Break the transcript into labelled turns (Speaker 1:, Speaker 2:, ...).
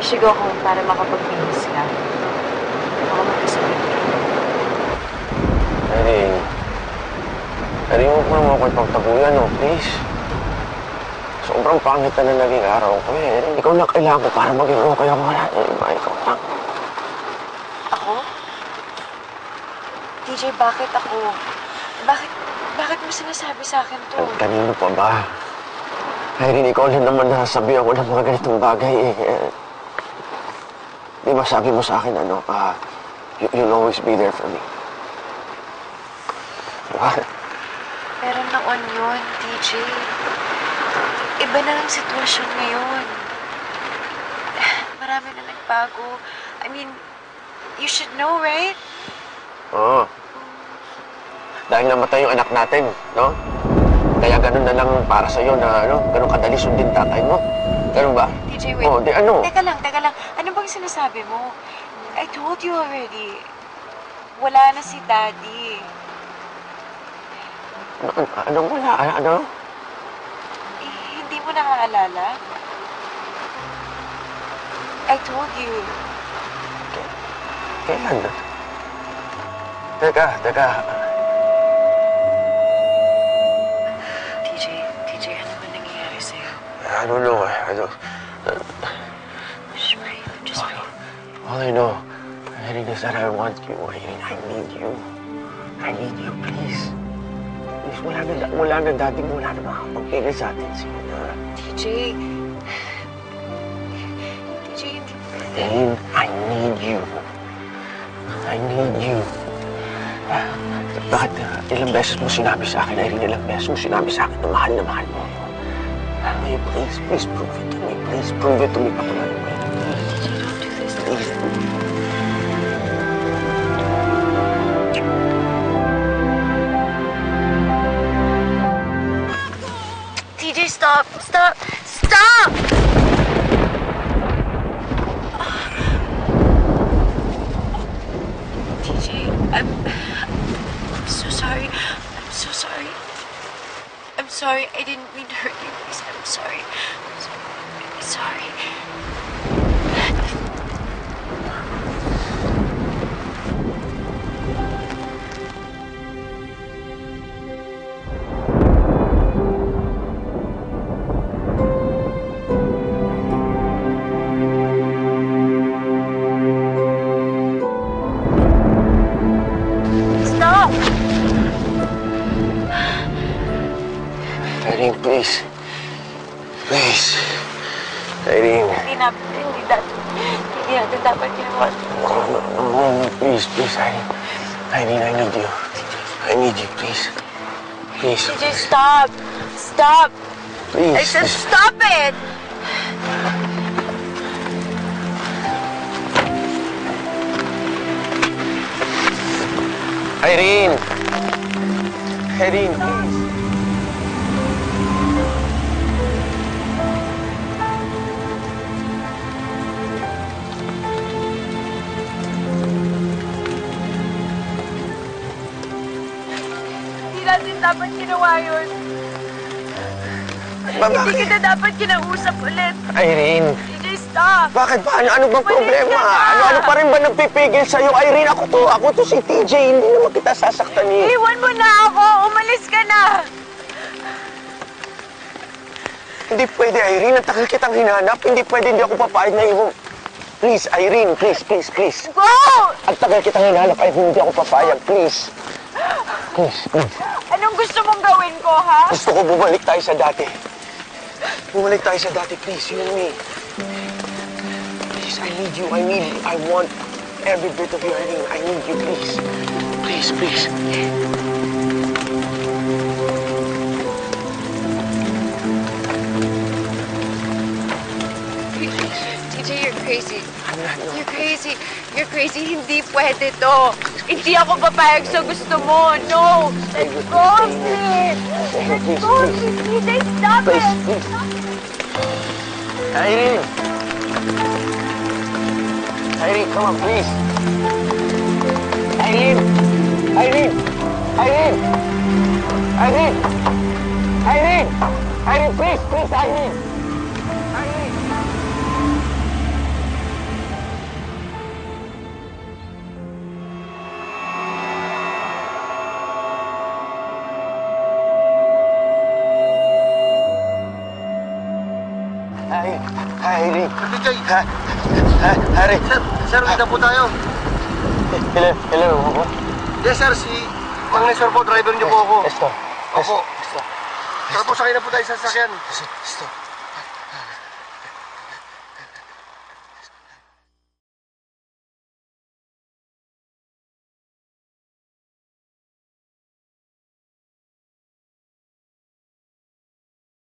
Speaker 1: You should go home para makapag-finish ka. Magkasakit ka.
Speaker 2: Irene. Irene, huwag mo naman ako ipagtabuyan, no? Please. Sobrang pangit na na naging araw ko eh. Irene, ikaw na kailangan ko para maging okay ako. Wala na iba. Ikaw lang.
Speaker 1: Ako? DJ, bakit ako? Bakit, bakit mo sinasabi sa akin to?
Speaker 2: Kan- Kanino pa ba? Irene, ikaw lang naman nasasabi ako ng mga ganitong bagay eh. Eh, Di ba sabi mo sa akin, ano, ah, you- you'll always be there for me. Diba?
Speaker 1: Pero noon yun, DJ. Iba na ang sitwasyon ngayon. Marami na nagbago. I mean, you should know, right?
Speaker 2: Oo. Dahil namatay yung anak natin, no? Kaya ganun na lang para sa'yo na, ano, ganun kadali sundin tatay mo. Ganun ba?
Speaker 1: DJ, wait.
Speaker 2: Oo, di ano?
Speaker 1: Teka lang, teka lang. Ano bang sinasabi mo? I told you already. Wala na si Daddy.
Speaker 2: Ano, ano, anong wala? Ano? ano?
Speaker 1: Eh, hindi mo nakaalala? I told you.
Speaker 2: Kailan? Teka, teka. I don't know. I, I don't...
Speaker 1: Just breathe, just breathe.
Speaker 2: All I know, Irene, is that I want you. Irene, I need you. I need you, please. Please, wala na, wala na dating wala na makakapagpigil sa atin. Sige na.
Speaker 1: TJ. TJ, hindi
Speaker 2: Irene, I need you. I need you. Bakit ah, ilang beses mo sinabi sa akin, Irene, ilang beses mo sinabi sa akin na mahal na mahal mo please, please prove it to me. Please prove it to me, mo.
Speaker 1: TJ, don't do this.
Speaker 2: Please.
Speaker 1: TJ, stop! Stop! Stop! TJ, I'm, I'm so sorry. I'm so sorry. I'm sorry. I didn't mean to hurt you. Please, sorry. I'm sorry. Stop!
Speaker 2: Irene, please. Please. Irene.
Speaker 1: Hindi na, hindi natin, hindi natin dapat ginawa.
Speaker 2: No, no, no, no, please, please, Irene. Irene, I need you. I need you, please. Please,
Speaker 1: TJ, stop! Stop!
Speaker 2: please.
Speaker 1: I said stop it!
Speaker 2: Irene! Irene, please.
Speaker 1: Dapat ginawa yun.
Speaker 2: Ba-
Speaker 1: Hindi kita dapat kinausap ulit.
Speaker 2: Irene,
Speaker 1: TJ, stop!
Speaker 2: bakit ba? Ano, bang
Speaker 1: Umalis
Speaker 2: problema?
Speaker 1: ka na!
Speaker 2: Ano, ano pa rin ba nagpipigil sa'yo? Irene, ako to. Ako to si TJ. Hindi naman kita sasaktan eh.
Speaker 1: Iwan mo na ako! Umalis ka na!
Speaker 2: Hindi pwede, Irene. Ang tagal kitang hinanap. Hindi pwede, hindi ako papayag na iwan. Please, Irene, please, please, please.
Speaker 1: Go!
Speaker 2: Ang tagal kitang hinanap, Irene. Hindi ako papayag. Please. Please, please.
Speaker 1: Anong gusto mong gawin ko, ha?
Speaker 2: Gusto ko bumalik tayo sa dati. Bumalik tayo sa dati, please. You and me. Please, I need you. I need you. I want every bit of you, Irene. I need you, please. Please, please.
Speaker 1: TJ, you're crazy.
Speaker 2: I'm not, no.
Speaker 1: You're crazy. You're crazy. Hindi pwede to. Hindi ako papayag sa gusto mo. No! Let's go, please! Let's
Speaker 2: Please,
Speaker 1: go,
Speaker 2: please.
Speaker 1: please! TJ, stop it!
Speaker 2: Irene! Irene, come on, please. Irene! Irene! Irene! Irene! Irene! Irene, please, please! Irene! Harry. Harry.
Speaker 3: Bigay.
Speaker 2: Ha, ha, Harry.
Speaker 3: Sir, sir, wait na po tayo.
Speaker 2: Ilan mo ako?
Speaker 3: Yes, sir, si Mang Nestor po, driver niyo po ako.
Speaker 2: Esto.
Speaker 3: Opo.
Speaker 2: Esto.
Speaker 3: Tara po, sakay na po tayo sa sasakyan.
Speaker 2: Esto. Esto.